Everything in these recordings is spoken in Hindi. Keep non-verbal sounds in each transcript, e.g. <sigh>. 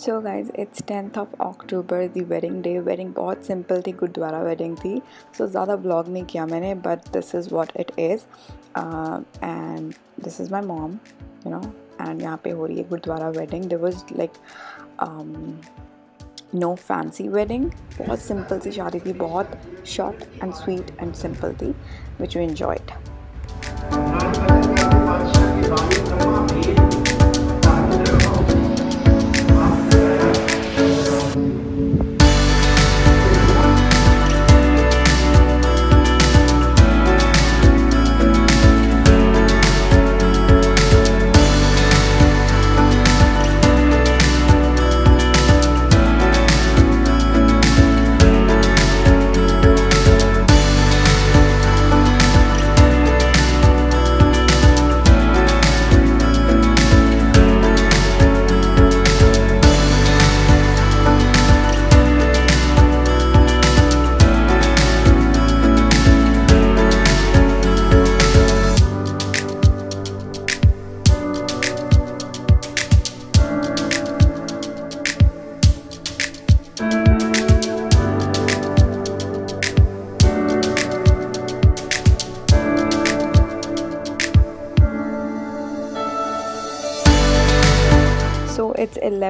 So guys it's tenth of October the wedding day wedding बहुत सिंपल थी गुरुद्वारा वेडिंग थी। सो so, ज़्यादा ब्लॉग नहीं किया मैंने but this is what it is and this is my mom you know and यहाँ पे हो रही है gurdwara wedding they was like no fancy wedding बहुत सिंपल सी शादी थी बहुत short and sweet and simple थी which you enjoyed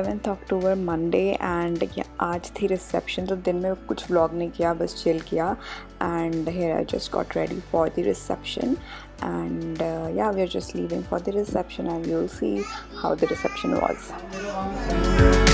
11th October Monday and आज थी रिसेप्शन तो दिन में कुछ व्लॉग नहीं किया, बस चिल किया and here I just got ready for the reception and yeah we are just leaving for the reception and you see how the reception was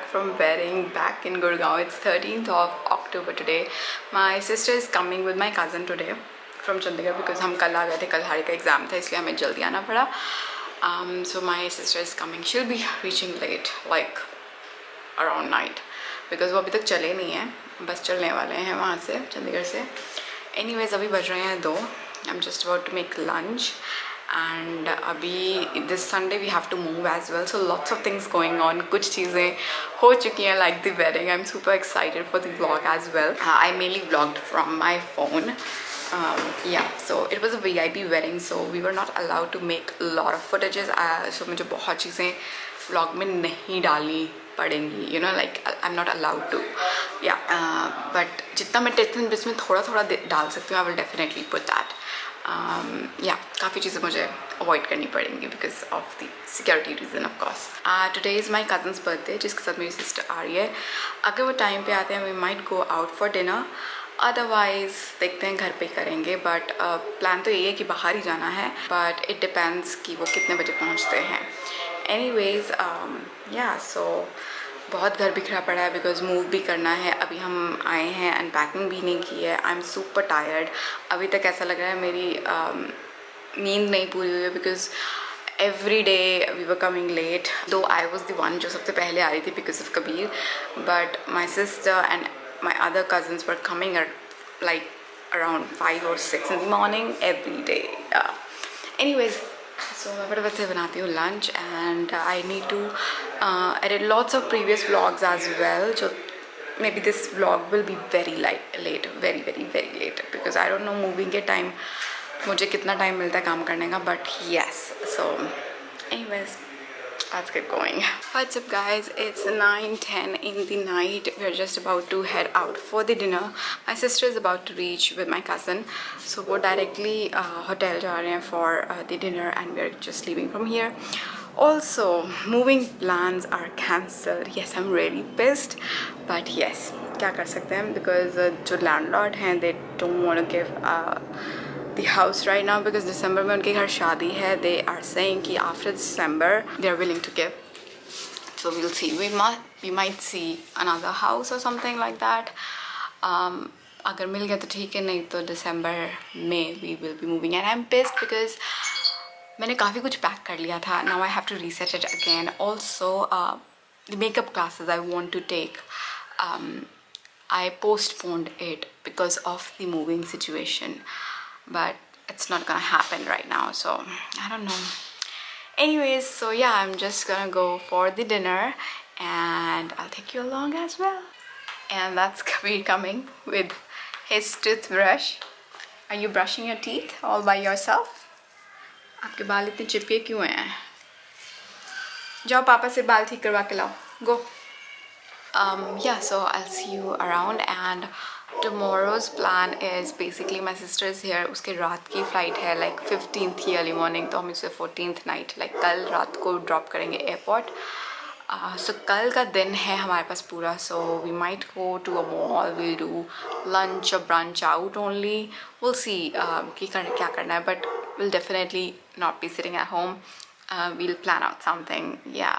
back from wedding back in Gurgaon. It's 13th of October today. My sister is coming with my cousin today from Chandigarh because हम कल आ गए थे कल हारी का एग्ज़ाम था इसलिए हमें जल्दी आना पड़ा um, so my sister is coming she'll be reaching late like around night because वो अभी तक चले नहीं हैं बस चलने वाले हैं वहाँ से चंडीगढ़ से anyways अभी बज रहे हैं दो I'm just about to make lunch and अभी this Sunday we have to move as well so lots of things going on कुछ चीज़ें हो चुकी हैं like the wedding I am super excited for the blog as well I mainly blogged from my phone yeah. So it was a vip wedding so we were not allowed to make a lot of footages. Uh, so मुझे बहुत चीज़ें vlog में नहीं डालनी पड़ेंगी you know like I am not allowed to yeah but जितना मैं टेस्ट इसमें थोड़ा थोड़ा डाल सकती हूँ I will definitely put that yeah काफ़ी चीज़ें मुझे अवॉइड करनी पड़ेंगी because of the security reason of course today is my cousin's birthday जिसके साथ मेरी सिस्टर आ रही है। अगर वो टाइम पे आते हैं we might go out for dinner otherwise देखते हैं घर पे करेंगे बट प्लान uh, तो यही है कि बाहर ही जाना है बट इट डिपेंड्स कि वो कितने बजे पहुँचते हैं। एनी वेज़ या सो बहुत घर बिखरा पड़ा है बिकॉज़ मूव भी करना है। अभी हम आए हैं अनपैकिंग भी नहीं की है। आई एम सुपर टायर्ड अभी तक ऐसा लग रहा है मेरी um, नींद नहीं पूरी हुई है because every day we were coming late though I was the one जो सबसे पहले आ रही थी because of Kabir but my sister and my other cousins were coming like around five और six in the morning every day anyways so सो मैं बड़े बच्चे बनाती हूँ lunch and I need to edit lots of previous blogs as well जो may be this blog will be very light late very very very late because I don't know moving के टाइम मुझे कितना टाइम मिलता है काम करने का बट येस सो एनी वेज़ let's get going. What's up guys? It's 9 10 in the night. We're just about to head out for the dinner. My sister is about to reach with my cousin. So we're directly uh, hotel ja for uh, the dinner and we're just leaving from here. Also moving plans are cancelled. Yes i'm really pissed but yes. kya kar sakte hain because uh, jo landlord hain they don't want to give uh, the house right now because December में उनके घर शादी है they are saying कि after December they are willing to give so we'll see we might we might see another house or something like that um, अगर मिल गया तो ठीक है नहीं तो December में we will be moving and I'm pissed because मैंने काफ़ी कुछ पैक कर लिया था now I have to reset it again also uh, the makeup classes I want to take um, I postponed it because of the moving situation but it's not gonna happen right now so I don't know anyways so yeah I'm just gonna go for the dinner and I'll take you along as well and that's Kabir <laughs> coming with his toothbrush are you brushing your teeth all by yourself आपके बाल इतने चिपके क्यों हैं जाओ पापा से बाल ठीक करवा के लाओ गो um yeah so i'll see you around and plan is basically my sister is here उसके रात की फ़्लाइट है लाइक फिफ्टीन की अर्ली मॉर्निंग तो हम इसे फोर्टीन नाइट लाइक कल रात को ड्रॉप करेंगे एयरपोर्ट सो so, कल का दिन है हमारे पास पूरा so we might go to a mall will do lunch brunch out only will see कि क्या करना है but will definitely not be sitting at home will plan out something yeah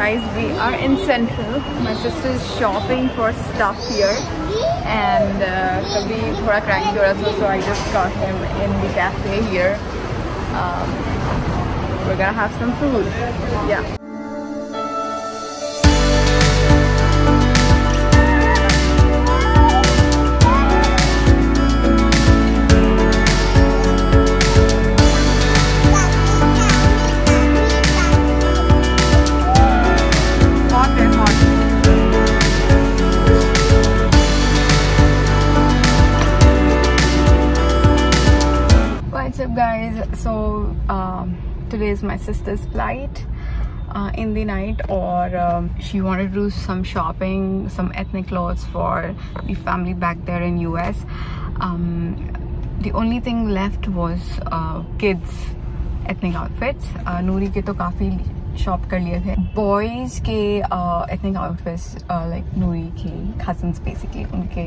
guys, we are in Central. My sister is shopping for stuff here. And uh, thoda cranky ho so I just got him in the cafe here. Um, we're gonna have some food. Yeah. today is my sister's flight uh, in the night or um, she wanted to do some shopping some ethnic clothes for the family back there in US um, the only thing left was uh, kids ethnic outfits. Uh, Nuri ke to kafi shop कर लिए थे। बॉयज़ के एथनिक आउटफिट्स लाइक नूरी के कजन्स बेसिकली उनके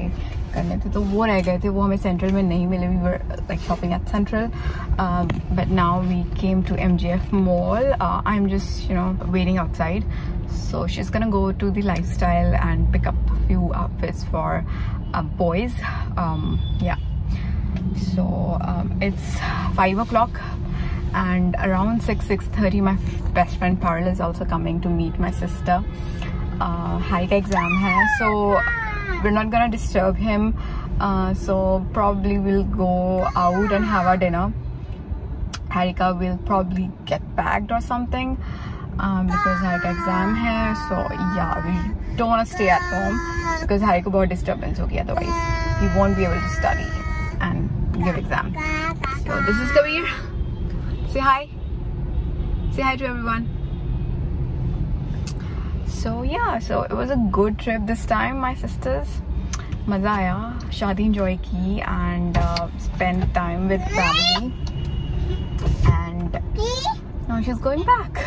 करने थे। तो वो रह गए थे वो हमें सेंट्रल में नहीं मिले। We were like shopping at central but now we came to M G F mall I am just you know waiting outside so she's gonna go to the lifestyle and pick up a few outfits boys. Um, yeah. So um, it's five o'clock. and around 6 6:30, my best friend Parul is also coming to meet my sister. Uh, high exam hai so we're not gonna disturb him. Uh, so probably we'll go out and have our dinner. Harika will probably get bagged or something um, because Harika exam hai so yeah we don't want to stay at home because Harika bahut disturbance okay otherwise. He won't be able to study and give exam. So this is Kabir Say hi. Say hi to everyone. So yeah, so it was a good trip this time. My sisters, मज़ा आया शादी enjoy की and uh, spend time with family. And now she's going back.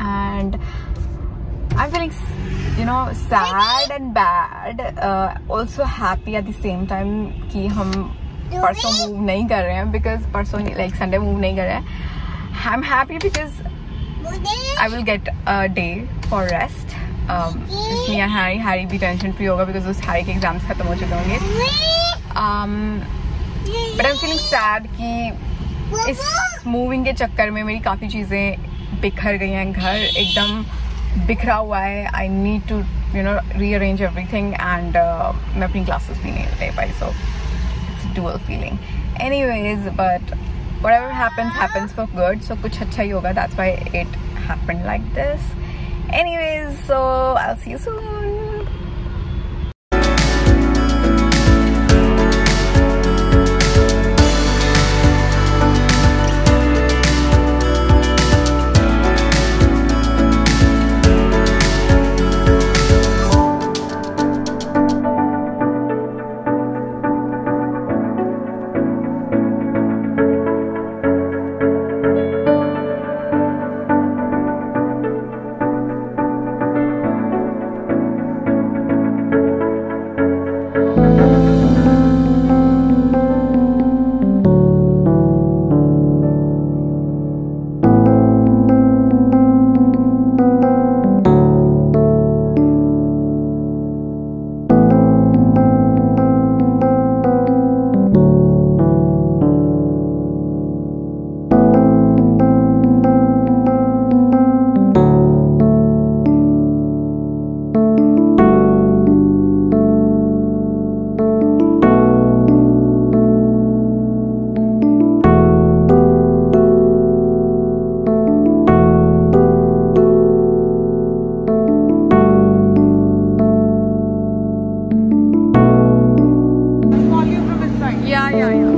And I'm feeling, you know, sad and bad. Uh, also happy at the same time कि हम परसों मूव नहीं कर रहे हैं बिकॉज़ परसों लाइक संडे मूव नहीं कर रहे हैं. I am happy because I will get a day for rest इसमें हैरी हैरी भी टेंशन फ्री होगा बिकॉज़ उस हैरी के एग्ज़ाम्स खत्म हो चुके होंगे. But I am feeling sad कि इस मूविंग के चक्कर में मेरी काफ़ी चीज़ें बिखर गई हैं. घर एकदम बिखरा हुआ है. I need to you know rearrange everything and मैं अपनी क्लासेस भी नहीं ले पाई सो dual feeling. Anyways but whatever happens happens for good. So kuch acha hi hoga that's why it happened like this. Anyways so i'll see you soon Nine.